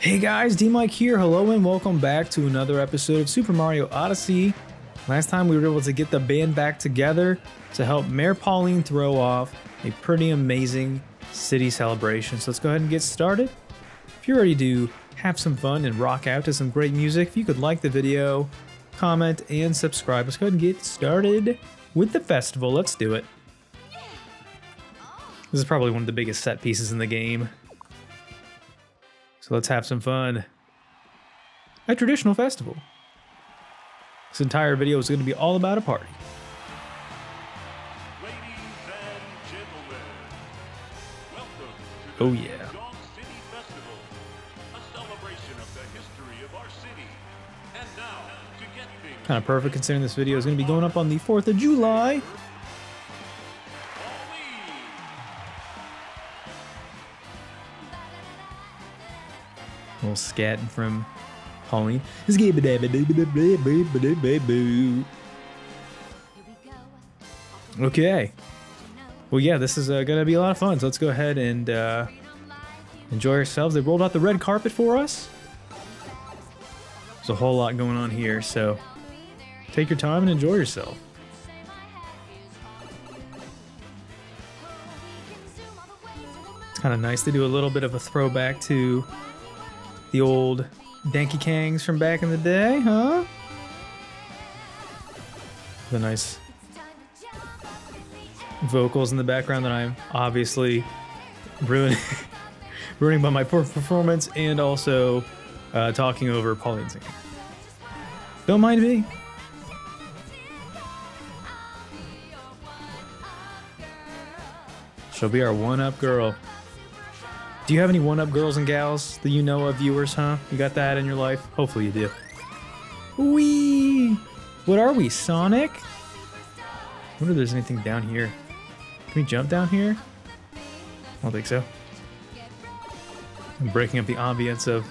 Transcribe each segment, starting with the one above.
Hey guys, DMic here. Hello and welcome back to another episode of Super Mario Odyssey. Last time we were able to get the band back together to help Mayor Pauline throw off a pretty amazing city celebration. So let's go ahead and get started. If you're ready to have some fun and rock out to some great music, if you could like the video, comment, and subscribe, let's go ahead and get started with the festival. Let's do it. This is probably one of the biggest set pieces in the game. So let's have some fun. A traditional festival. This entire video is going to be all about a party. Ladies and gentlemen, welcome to the Oh, yeah. City Festival, a celebration of the history of our city. And now, to get things Kind of perfect considering this video is going to be going up on the 4th of July. Little scatting from Pauline. Okay. Well, yeah, this is uh, going to be a lot of fun. So let's go ahead and uh, enjoy ourselves. They rolled out the red carpet for us. There's a whole lot going on here, so take your time and enjoy yourself. It's kind of nice to do a little bit of a throwback to the old Danky Kangs from back in the day, huh? The nice vocals in the background that I'm obviously ruining, ruining by my poor performance and also uh, talking over Pauline singing. Don't mind me. She'll be our one-up girl. Do you have any one-up girls and gals that you know of, viewers, huh? You got that in your life? Hopefully you do. Wee! What are we, Sonic? I wonder if there's anything down here. Can we jump down here? I don't think so. I'm breaking up the ambience of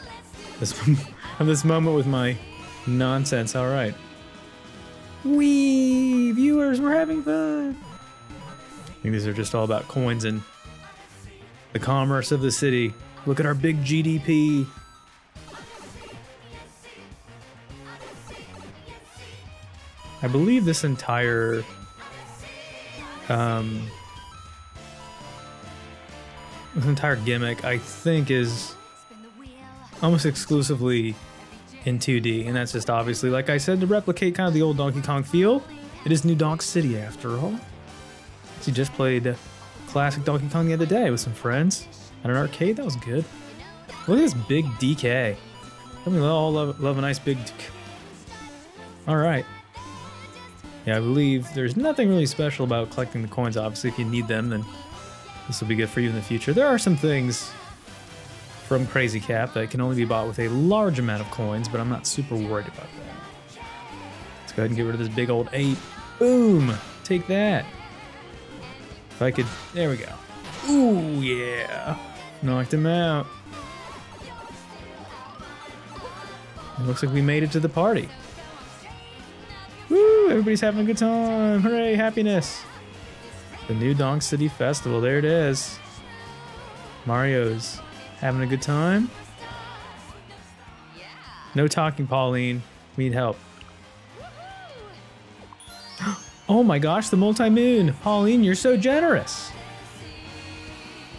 this of this moment with my nonsense. All right. Wee! Viewers, we're having fun. I think these are just all about coins and the commerce of the city. Look at our big GDP. I believe this entire um this entire gimmick I think is almost exclusively in 2D and that's just obviously like I said to replicate kind of the old Donkey Kong feel. It is New Donk City after all. So you just played classic Donkey Kong the other day with some friends at an arcade. That was good. Look at this big DK. Don't we all love, love a nice big. DK? All right. Yeah, I believe there's nothing really special about collecting the coins. Obviously, if you need them, then this will be good for you in the future. There are some things from Crazy Cap that can only be bought with a large amount of coins, but I'm not super worried about that. Let's go ahead and get rid of this big old eight. Boom! Take that. If I could, there we go. Ooh, yeah. Knocked him out. It looks like we made it to the party. Woo, everybody's having a good time. Hooray, happiness. The new Donk City Festival, there it is. Mario's having a good time. No talking, Pauline. We need help. Oh my gosh, the multi-moon. Pauline, you're so generous.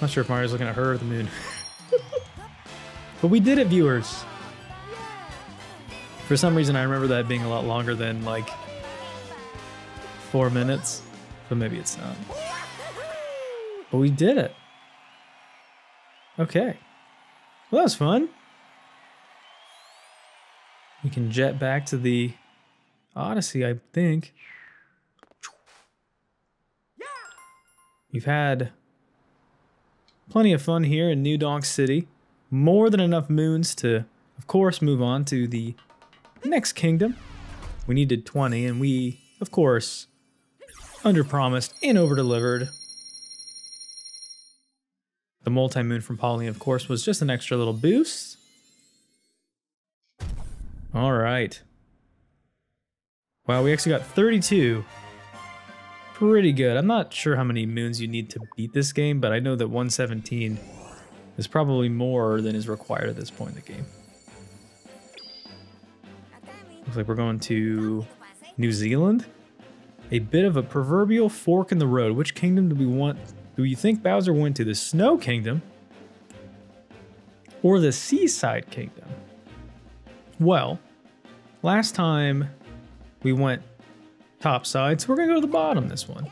Not sure if Mario's looking at her or the moon. but we did it, viewers. For some reason, I remember that being a lot longer than like four minutes, but maybe it's not. But we did it. Okay. Well, that was fun. We can jet back to the Odyssey, I think. We've had plenty of fun here in New Donk City. More than enough moons to, of course, move on to the next kingdom. We needed 20, and we, of course, underpromised and overdelivered. The multi-moon from Pauline, of course, was just an extra little boost. All right. Wow, we actually got 32 pretty good. I'm not sure how many moons you need to beat this game, but I know that 117 is probably more than is required at this point in the game. Looks like we're going to New Zealand. A bit of a proverbial fork in the road. Which kingdom do we want? Do you think Bowser went to? The Snow Kingdom or the Seaside Kingdom? Well, last time we went topside, so we're gonna go to the bottom this one.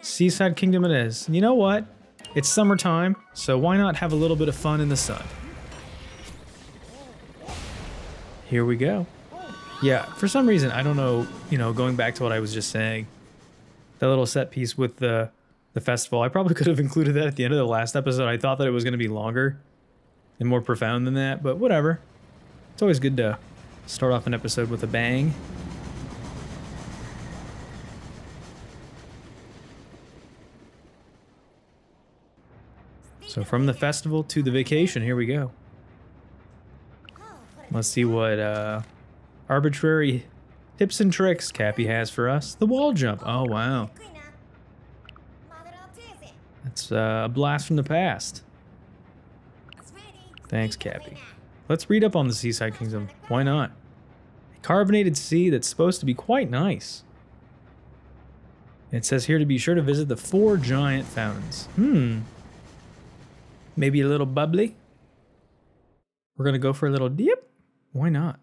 Seaside Kingdom it is. You know what? It's summertime, so why not have a little bit of fun in the sun? Here we go. Yeah, for some reason, I don't know, you know, going back to what I was just saying, that little set piece with the the festival, I probably could have included that at the end of the last episode. I thought that it was going to be longer and more profound than that, but whatever. It's always good to start off an episode with a bang. So from the festival to the vacation, here we go. Let's see what uh, arbitrary tips and tricks Cappy has for us. The wall jump. Oh, wow. That's uh, a blast from the past. Thanks, Cappy. Let's read up on the Seaside Kingdom. Why not? A carbonated sea that's supposed to be quite nice. It says here to be sure to visit the four giant fountains. Hmm. Maybe a little bubbly. We're to go for a little dip. Why not?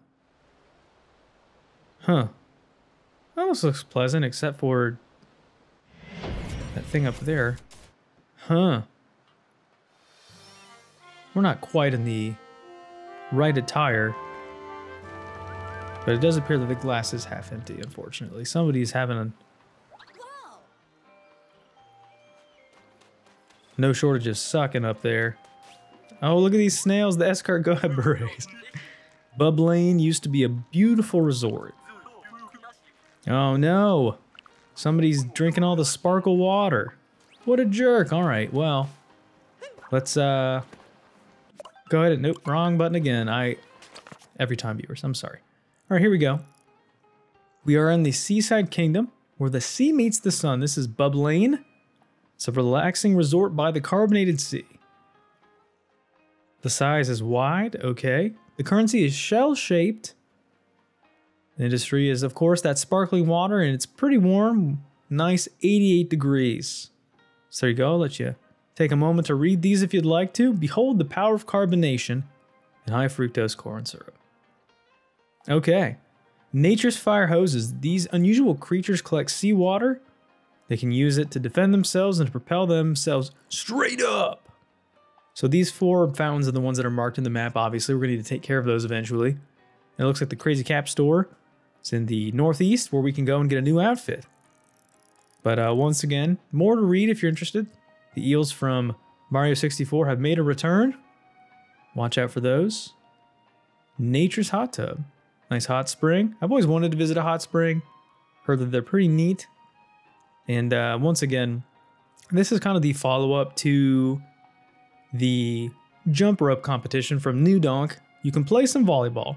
Huh. Almost looks pleasant, except for that thing up there. Huh. We're not quite in the right attire. But it does appear that the glass is half empty, unfortunately. Somebody's having a... No shortage of sucking up there. Oh, look at these snails, the escargot berets. Bubblaine used to be a beautiful resort. Oh no! Somebody's drinking all the sparkle water. What a jerk. Alright, well. Let's, uh... Go ahead and... Nope, wrong button again. I... Every time, viewers. I'm sorry. Alright, here we go. We are in the Seaside Kingdom, where the sea meets the sun. This is Bubblaine. It's a relaxing resort by the carbonated sea. The size is wide, okay. The currency is shell-shaped. The industry is, of course, that sparkling water, and it's pretty warm. Nice 88 degrees. So there you go. I'll let you take a moment to read these if you'd like to. Behold the power of carbonation and high fructose corn syrup. Okay. Nature's fire hoses. These unusual creatures collect seawater. They can use it to defend themselves and to propel themselves straight up. So these four fountains are the ones that are marked in the map. Obviously, we're going to need to take care of those eventually. And it looks like the Crazy Cap store is in the northeast where we can go and get a new outfit. But uh, once again, more to read if you're interested. The eels from Mario 64 have made a return. Watch out for those. Nature's Hot Tub. Nice hot spring. I've always wanted to visit a hot spring. Heard that they're pretty neat. And uh, once again, this is kind of the follow-up to the jump rope competition from New Donk. You can play some volleyball.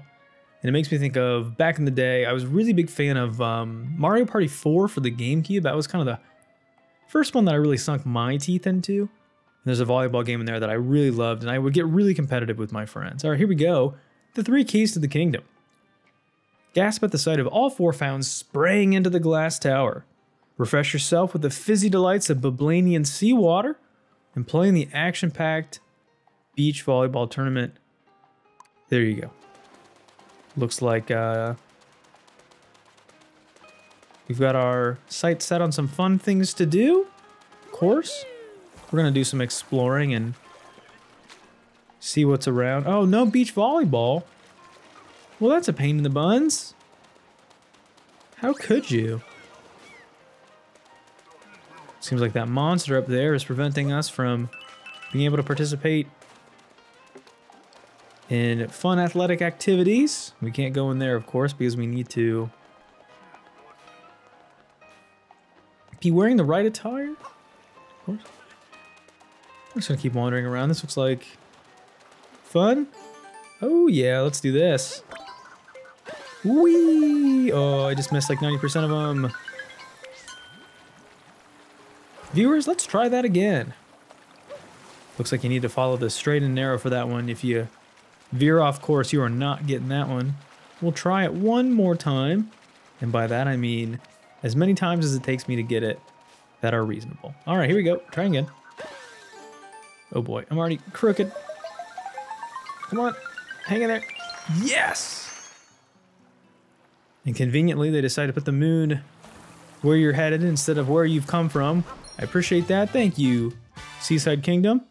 And it makes me think of back in the day, I was really big fan of um, Mario Party 4 for the GameCube. That was kind of the first one that I really sunk my teeth into. And there's a volleyball game in there that I really loved, and I would get really competitive with my friends. All right, here we go. The three keys to the kingdom. Gasp at the sight of all four fountains spraying into the glass tower. Refresh yourself with the fizzy delights of Bubblainian seawater and play in the action-packed beach volleyball tournament. There you go. Looks like uh, we've got our sights set on some fun things to do. Of course, we're gonna do some exploring and see what's around. Oh, no beach volleyball. Well, that's a pain in the buns. How could you? Seems like that monster up there is preventing us from being able to participate in fun athletic activities. We can't go in there, of course, because we need to be wearing the right attire. Of course. I'm just gonna keep wandering around. This looks like fun. Oh yeah, let's do this. Whee! Oh, I just missed like 90% of them. Viewers, let's try that again. Looks like you need to follow the straight and narrow for that one. If you veer off course, you are not getting that one. We'll try it one more time. And by that, I mean as many times as it takes me to get it that are reasonable. All right, here we go. Try again. Oh boy, I'm already crooked. Come on, hang in there. Yes! And conveniently, they decide to put the moon where you're headed instead of where you've come from. I appreciate that. Thank you, Seaside Kingdom.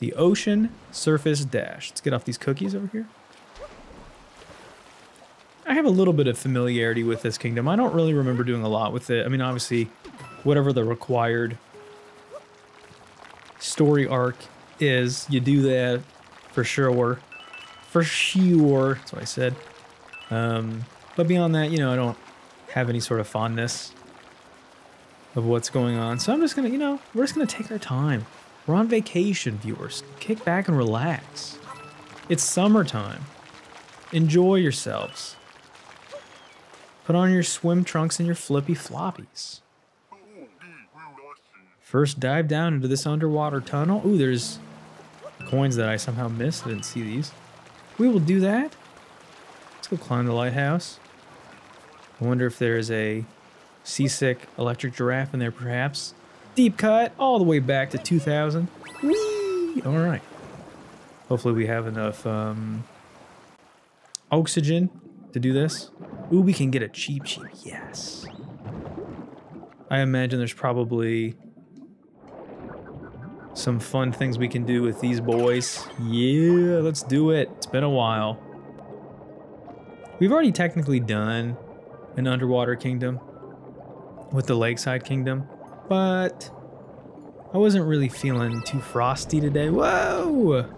The Ocean Surface Dash. Let's get off these cookies over here. I have a little bit of familiarity with this kingdom. I don't really remember doing a lot with it. I mean, obviously, whatever the required story arc is, you do that for sure. For sure. That's what I said. Um, but beyond that, you know, I don't have any sort of fondness of what's going on. So I'm just going to, you know, we're just going to take our time. We're on vacation, viewers. Kick back and relax. It's summertime. Enjoy yourselves. Put on your swim trunks and your flippy floppies. First dive down into this underwater tunnel. Ooh, there's coins that I somehow missed. I didn't see these. We will do that. Let's go climb the lighthouse. I wonder if there's a seasick electric giraffe in there, perhaps. Deep cut all the way back to 2000. Whee! All right. Hopefully we have enough um, oxygen to do this. Ooh, we can get a Cheep Cheep. Yes. I imagine there's probably some fun things we can do with these boys. Yeah, let's do it. It's been a while. We've already technically done an underwater kingdom with the lakeside kingdom, but I wasn't really feeling too frosty today. Whoa!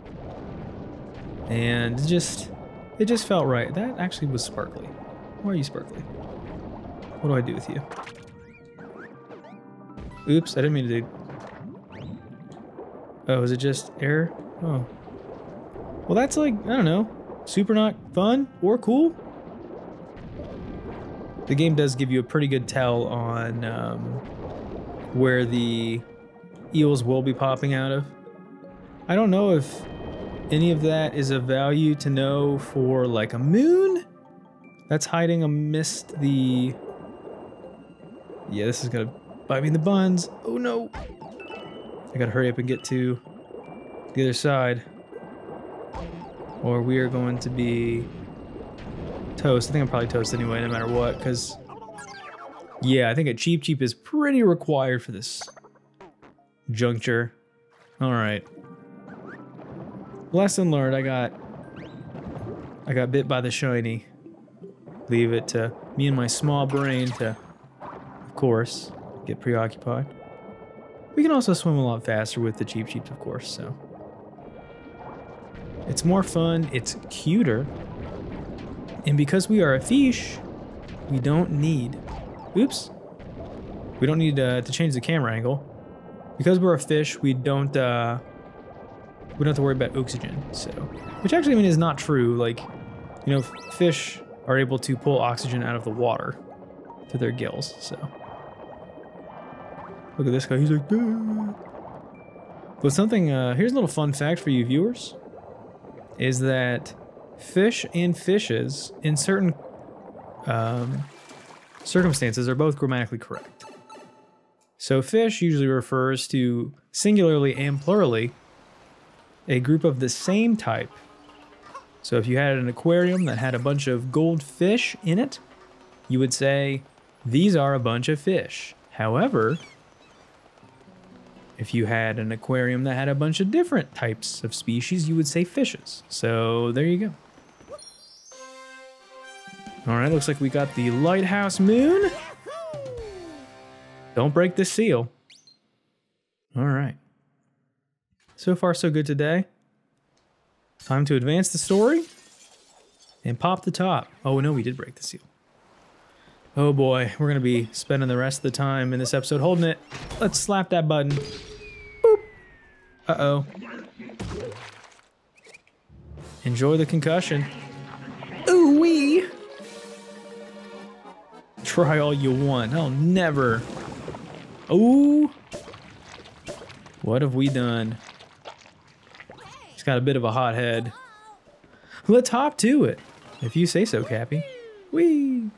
And just, it just felt right. That actually was sparkly. Why are you sparkly? What do I do with you? Oops, I didn't mean to do... Oh, is it just air? Oh. Well, that's like, I don't know, super not fun or cool. The game does give you a pretty good tell on um, where the eels will be popping out of. I don't know if any of that is of value to know for like a moon that's hiding amidst the... Yeah, this is gonna bite me in the buns. Oh no! I gotta hurry up and get to the other side. Or we are going to be toast. I think I'm probably toast anyway, no matter what, because... Yeah, I think a Cheep Cheep is pretty required for this juncture. Alright. Lesson learned, I got... I got bit by the shiny leave it to me and my small brain to, of course, get preoccupied. We can also swim a lot faster with the Cheep Cheeps, of course, so. It's more fun, it's cuter, and because we are a fish, we don't need, oops, we don't need uh, to change the camera angle. Because we're a fish, we don't, uh, we don't have to worry about oxygen, so. Which actually, I mean, is not true. Like, you know, fish are able to pull oxygen out of the water through their gills, so. Look at this guy, he's like, Duh. But something, uh, here's a little fun fact for you viewers, is that fish and fishes in certain um, circumstances are both grammatically correct. So fish usually refers to singularly and plurally a group of the same type so if you had an aquarium that had a bunch of goldfish in it, you would say, these are a bunch of fish. However, if you had an aquarium that had a bunch of different types of species, you would say fishes. So there you go. All right, looks like we got the lighthouse moon. Don't break the seal. All right. So far, so good today. Time to advance the story and pop the top. Oh, no, we did break the seal. Oh boy, we're going to be spending the rest of the time in this episode holding it. Let's slap that button. Boop. Uh-oh. Enjoy the concussion. Try all you want. I'll never. Ooh. What have we done? He's got a bit of a hot head. Let's hop to it. If you say so, Cappy. Whee!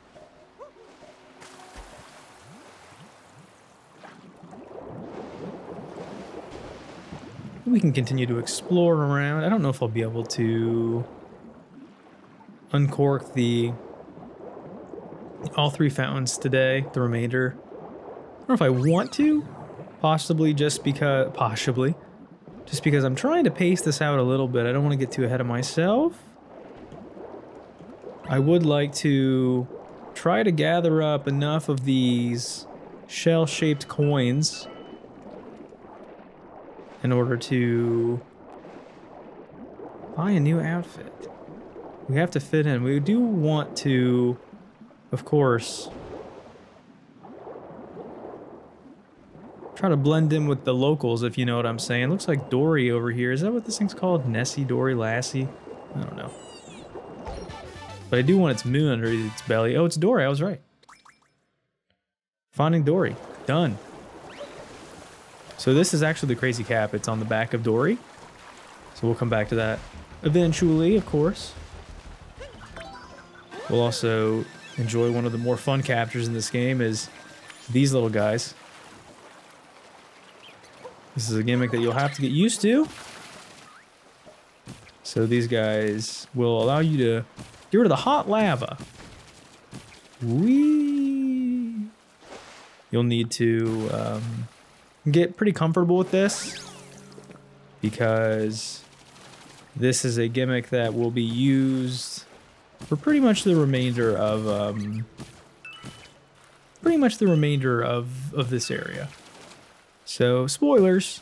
We can continue to explore around. I don't know if I'll be able to uncork the all three fountains today, the remainder. I don't know if I want to, possibly just because, possibly, just because I'm trying to pace this out a little bit. I don't want to get too ahead of myself. I would like to try to gather up enough of these shell-shaped coins in order to buy a new outfit. We have to fit in. We do want to, of course, try to blend in with the locals, if you know what I'm saying. Looks like Dory over here. Is that what this thing's called? Nessie, Dory, Lassie? I don't know. But I do want its moon under its belly. Oh, it's Dory. I was right. Finding Dory. Done. So this is actually the crazy cap. It's on the back of Dory. So we'll come back to that eventually, of course. We'll also enjoy one of the more fun captures in this game is these little guys. This is a gimmick that you'll have to get used to. So these guys will allow you to get rid of the hot lava. Wee. You'll need to um, get pretty comfortable with this because this is a gimmick that will be used for pretty much the remainder of um, pretty much the remainder of of this area. So spoilers,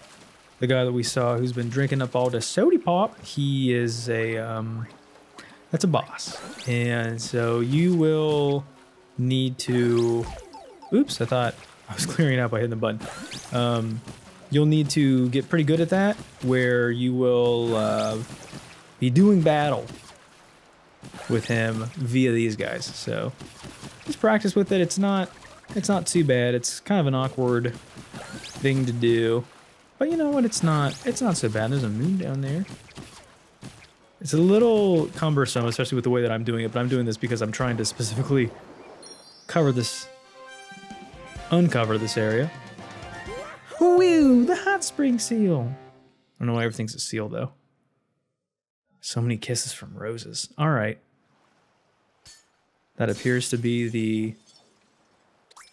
the guy that we saw who's been drinking up all the soda pop, he is a um, that's a boss, and so you will need to. Oops, I thought I was clearing out by hitting the button. Um, you'll need to get pretty good at that, where you will uh, be doing battle with him via these guys. So just practice with it. It's not it's not too bad. It's kind of an awkward thing to do. But you know what? It's not it's not so bad. There's a moon down there. It's a little cumbersome, especially with the way that I'm doing it, but I'm doing this because I'm trying to specifically cover this uncover this area. Woo! The hot spring seal. I don't know why everything's a seal though. So many kisses from roses. All right. That appears to be the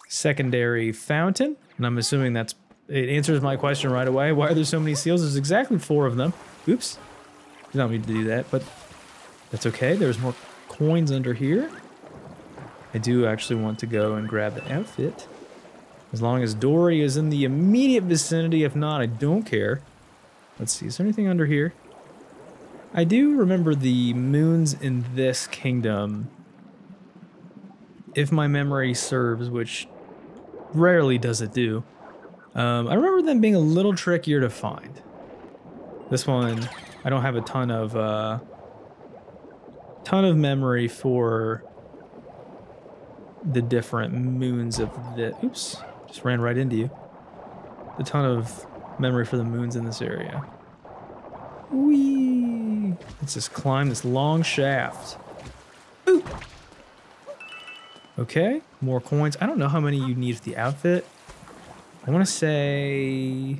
secondary fountain. And I'm assuming that's it answers my question right away. Why are there so many seals? There's exactly four of them. Oops. Did not mean to do that, but that's okay. There's more coins under here. I do actually want to go and grab the outfit. As long as Dory is in the immediate vicinity. If not, I don't care. Let's see. Is there anything under here? I do remember the moons in this kingdom. If my memory serves, which rarely does it do. Um, I remember them being a little trickier to find. This one, I don't have a ton of uh, ton of memory for the different moons of the. Oops, just ran right into you. A ton of memory for the moons in this area. Whee! Let's just climb this long shaft. Okay, more coins. I don't know how many you need for the outfit. I want to say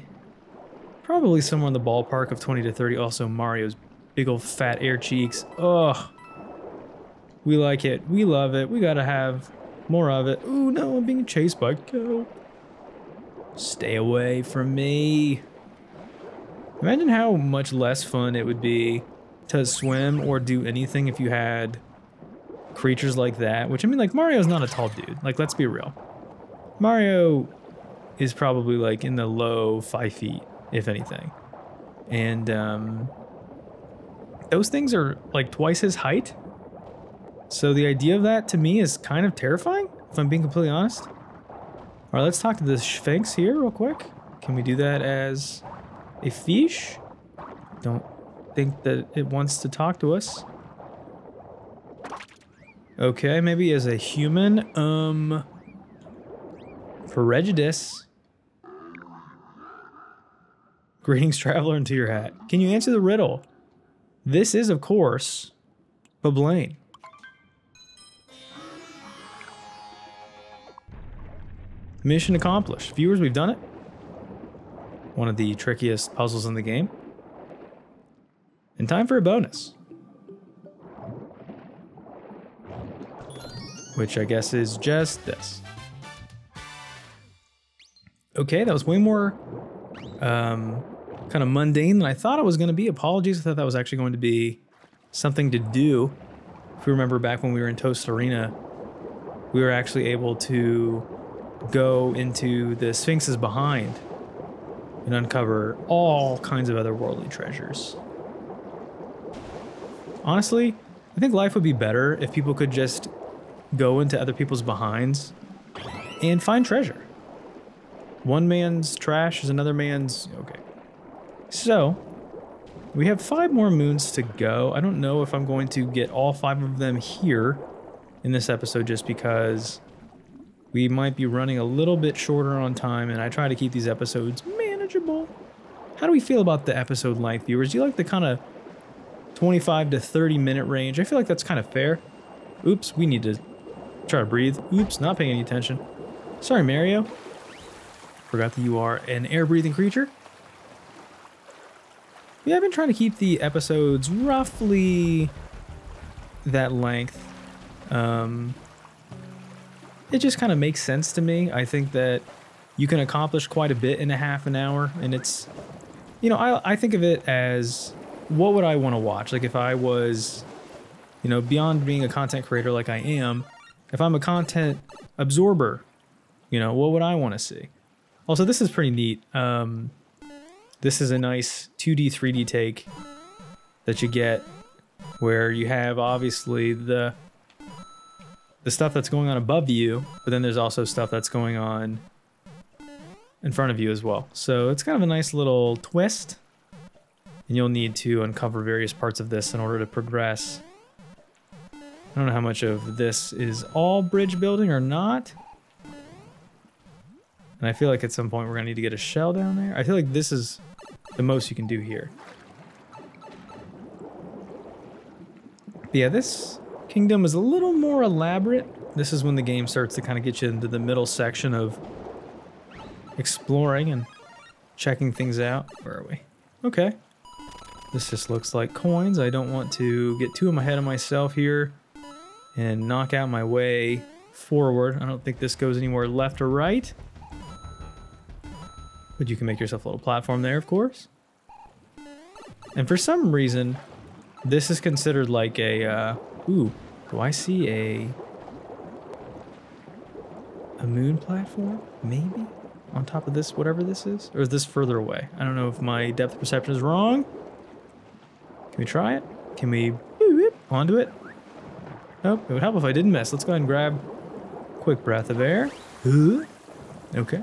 probably somewhere in the ballpark of 20 to 30. Also, Mario's big old fat air cheeks. Ugh. We like it. We love it. We gotta have more of it. Ooh, no, I'm being chased by Cow. Stay away from me. Imagine how much less fun it would be to swim or do anything if you had creatures like that. Which, I mean, like, Mario's not a tall dude. Like, let's be real. Mario is probably, like, in the low five feet, if anything. And, um... Those things are, like, twice his height. So the idea of that, to me, is kind of terrifying, if I'm being completely honest. All right, let's talk to the Sphinx here real quick. Can we do that as a fish? Don't think that it wants to talk to us. Okay, maybe as a human. Um, prejudice. Greetings, traveler, into your hat. Can you answer the riddle? This is, of course, Bubblaine. Mission accomplished. Viewers, we've done it. One of the trickiest puzzles in the game. And time for a bonus. Which I guess is just this. Okay, that was way more um, kind of mundane than I thought it was going to be. Apologies, I thought that was actually going to be something to do. If you remember back when we were in Tostarena, we were actually able to go into the Sphinx's behind and uncover all kinds of otherworldly treasures. Honestly, I think life would be better if people could just go into other people's behinds and find treasure. One man's trash is another man's. Okay. So, we have five more moons to go. I don't know if I'm going to get all five of them here in this episode just because we might be running a little bit shorter on time and I try to keep these episodes manageable. How do we feel about the episode length, viewers? Do you like the kind of 25 to 30 minute range? I feel like that's kind of fair. Oops, we need to try to breathe. Oops, not paying any attention. Sorry, Mario. Forgot that you are an air-breathing creature. Yeah, I've been trying to keep the episodes roughly that length. Um, it just kind of makes sense to me. I think that you can accomplish quite a bit in a half an hour, and it's, you know, I, I think of it as what would I want to watch? Like if I was, you know, beyond being a content creator like I am, if I'm a content absorber, you know, what would I want to see? Also, this is pretty neat. Um, this is a nice 2D, 3D take that you get where you have obviously the the stuff that's going on above you, but then there's also stuff that's going on in front of you as well. So it's kind of a nice little twist. And you'll need to uncover various parts of this in order to progress. I don't know how much of this is all bridge building or not. And I feel like at some point we're to need to get a shell down there. I feel like this is the most you can do here. But yeah, this kingdom is a little more elaborate. This is when the game starts to kind of get you into the middle section of exploring and checking things out. Where are we? Okay. This just looks like coins. I don't want to get too ahead of myself here and knock out my way forward. I don't think this goes anywhere left or right. But you can make yourself a little platform there, of course. And for some reason, this is considered like a, uh, ooh, do I see a, a moon platform? Maybe? On top of this, whatever this is? Or is this further away? I don't know if my depth perception is wrong. Can we try it? Can we onto it? Nope, it would help if I didn't miss. Let's go ahead and grab quick breath of air. Okay.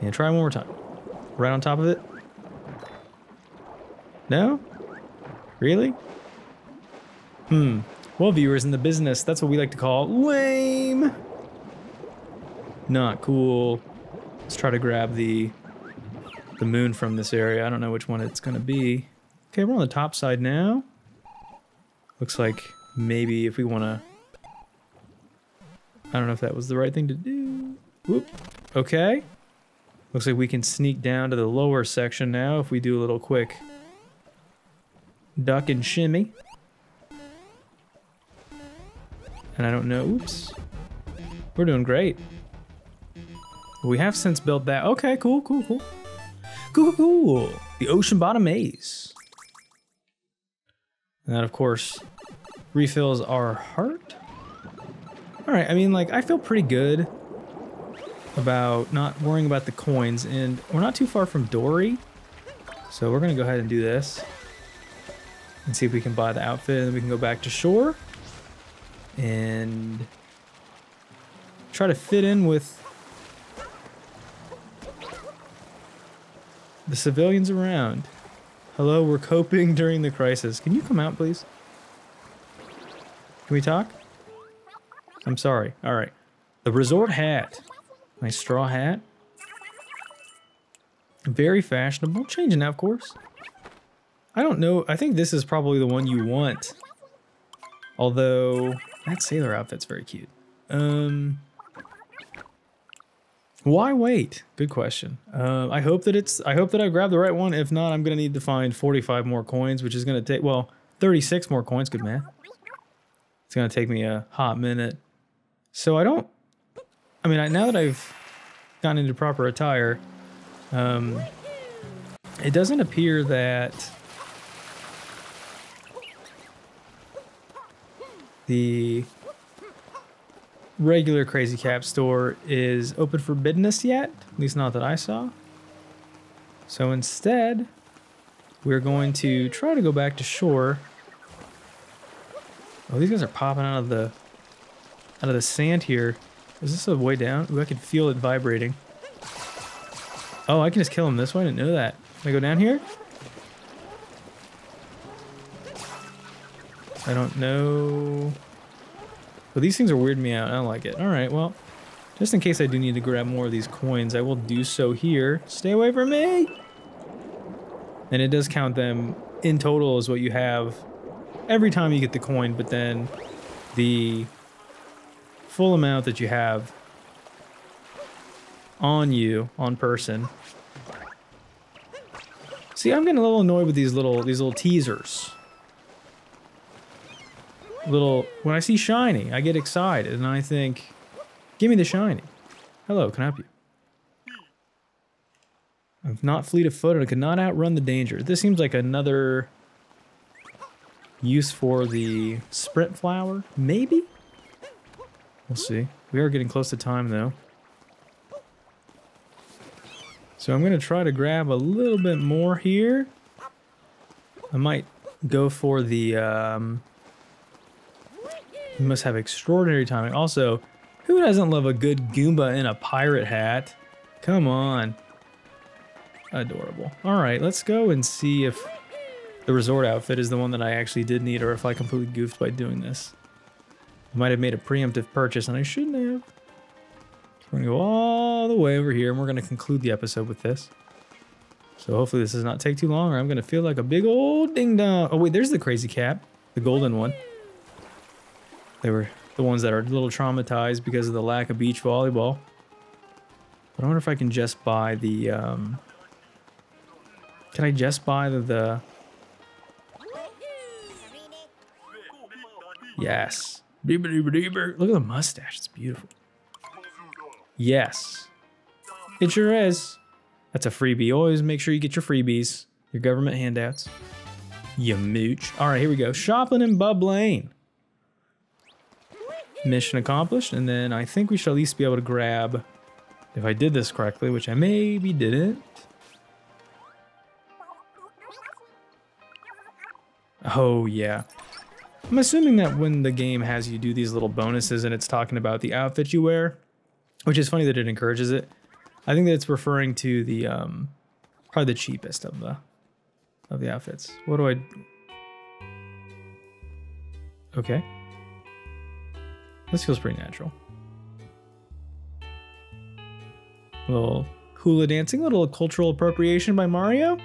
And try one more time. Right on top of it? No? Really? Hmm. Well, viewers in the business, that's what we like to call lame. Not cool. Let's try to grab the the moon from this area. I don't know which one it's going to be. Okay, we're on the top side now. Looks like maybe if we want to... I don't know if that was the right thing to do. Whoop. Okay. Looks like we can sneak down to the lower section now if we do a little quick duck and shimmy. And I don't know, oops. We're doing great. We have since built that. Okay, cool, cool, cool. Cool, cool, cool. The Ocean Bottom Maze. And that, of course, refills our heart. All right, I mean, like, I feel pretty good about not worrying about the coins, and we're not too far from Dory, so we're gonna go ahead and do this and see if we can buy the outfit, and then we can go back to shore and try to fit in with the civilians around. Hello, we're coping during the crisis. Can you come out, please? Can we talk? I'm sorry. All right. The resort hat. Nice straw hat. Very fashionable. Changing now, of course. I don't know. I think this is probably the one you want. Although that sailor outfit's very cute. Um, why wait? Good question. Uh, I hope that it's. I hope that I grab the right one. If not, I'm gonna need to find 45 more coins, which is gonna take well 36 more coins. Good math. It's gonna take me a hot minute. So I don't. I mean, I, now that I've gotten into proper attire, um, it doesn't appear that the regular Crazy Cap store is open for business yet, at least not that I saw. So instead, we're going to try to go back to shore. Oh, these guys are popping out of the out of the sand here. Is this a way down? Ooh, I can feel it vibrating. Oh, I can just kill him this way. I didn't know that. Can I go down here? I don't know. But these things are weirding me out. I don't like it. All right, well, just in case I do need to grab more of these coins, I will do so here. Stay away from me! And it does count them in total as what you have every time you get the coin, but then the full amount that you have on you, on person. See, I'm getting a little annoyed with these little these little teasers little when I see shiny, I get excited and I think, give me the shiny. Hello, can I help you? I'm not fleet of foot and I could not outrun the danger. This seems like another use for the sprint flower, maybe? We'll see. We are getting close to time though. So I'm going to try to grab a little bit more here. I might go for the um, you must have extraordinary timing. Also, who doesn't love a good Goomba in a pirate hat? Come on. Adorable. All right, let's go and see if the resort outfit is the one that I actually did need or if I completely goofed by doing this. I might have made a preemptive purchase and I shouldn't have. We're going to go all the way over here and we're going to conclude the episode with this. So hopefully this does not take too long or I'm going to feel like a big old ding dong. Oh wait, there's the crazy cap. The golden one. They were the ones that are a little traumatized because of the lack of beach volleyball. But I wonder if I can just buy the, um... Can I just buy the... the... Yes. Look at the mustache. It's beautiful. Yes. It sure is. That's a freebie. Always make sure you get your freebies. Your government handouts. You mooch. All right, here we go. Shopping in Bubblaine. Mission accomplished, and then I think we should at least be able to grab, if I did this correctly, which I maybe didn't. Oh, yeah. I'm assuming that when the game has you do these little bonuses and it's talking about the outfit you wear, which is funny that it encourages it. I think that it's referring to the, um, probably the cheapest of the, of the outfits. What do I... Okay. This feels pretty natural. A little hula dancing, a little cultural appropriation by Mario.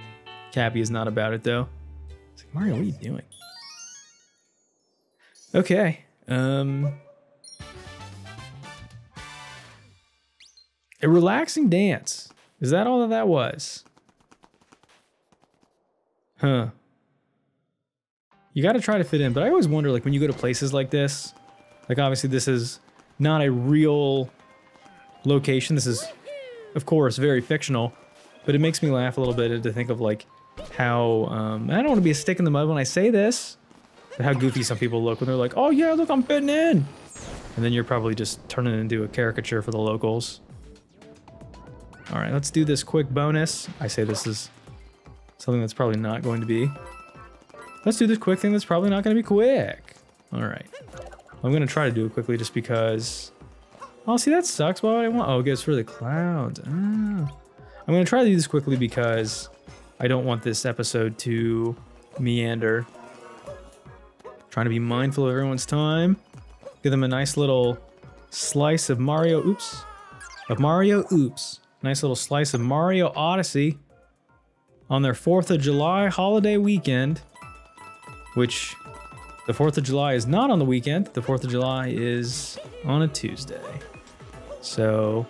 Cappy is not about it though. It's like, Mario, what are you doing? Okay. Um A relaxing dance. Is that all that that was? Huh. You got to try to fit in, but I always wonder like when you go to places like this, like obviously this is not a real location. This is, of course, very fictional, but it makes me laugh a little bit to think of like how, um, I don't want to be a stick in the mud when I say this, how goofy some people look when they're like, oh yeah, look, I'm fitting in. And then you're probably just turning into a caricature for the locals. All right, let's do this quick bonus. I say this is something that's probably not going to be. Let's do this quick thing that's probably not going to be quick. All right. I'm going to try to do it quickly just because... Oh, see, that sucks. Why would I want... Oh, it goes for the clouds. Ah. I'm going to try to do this quickly because I don't want this episode to meander. Trying to be mindful of everyone's time. Give them a nice little slice of Mario... Oops. Of Mario Oops. Nice little slice of Mario Odyssey. on their 4th of July holiday weekend, which the 4th of July is not on the weekend. The 4th of July is on a Tuesday. So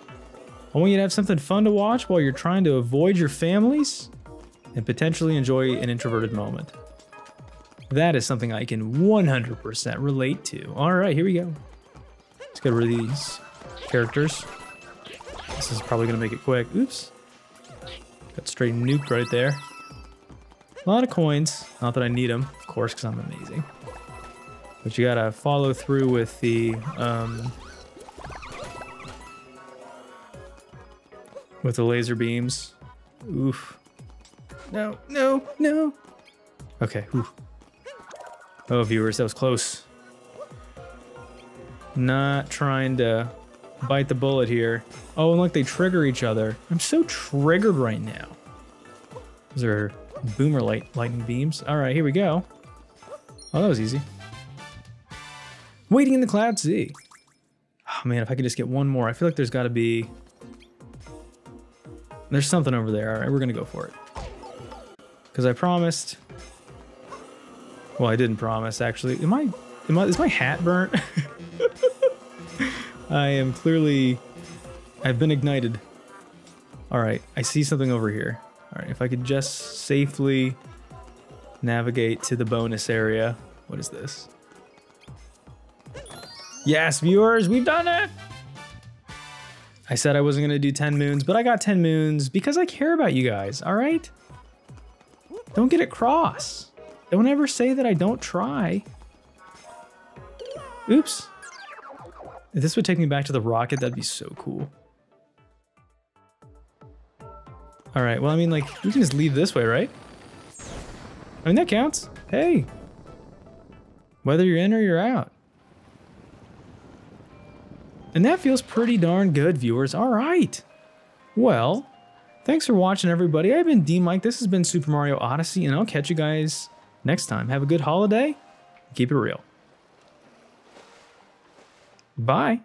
I want you to have something fun to watch while you're trying to avoid your families and potentially enjoy an introverted moment. That is something I can 100% relate to. All right, here we go. Let's get rid of these characters. This is probably going to make it quick. Oops. Got straight nuke right there. A lot of coins. Not that I need them, of course, because I'm amazing. But you gotta follow through with the um, with the laser beams. Oof. No, no, no. Okay. Whew. Oh, viewers, that was close. Not trying to bite the bullet here. Oh, and look, they trigger each other. I'm so triggered right now. Those are boomer light lightning beams. All right, here we go. Oh, that was easy. Waiting in the Cloud Sea. Oh man, if I could just get one more. I feel like there's got to be... There's something over there. All right, we're to go for it. Because I promised... Well, I didn't promise, actually. Am I... Am I... Is my hat burnt? I am clearly... I've been ignited. All right, I see something over here. All right, if I could just safely navigate to the bonus area. What is this? Yes, viewers, we've done it! I said I wasn't to do 10 moons, but I got 10 moons because I care about you guys, all right? Don't get it cross. Don't ever say that I don't try. Oops. If this would take me back to the rocket, that'd be so cool. All right, well, I mean, like, we can just leave this way, right? I mean, that counts. Hey. Whether you're in or you're out. And that feels pretty darn good, viewers. All right. Well, thanks for watching, everybody. I've been DMic. This has been Super Mario Odyssey, and I'll catch you guys next time. Have a good holiday. Keep it real. Bye.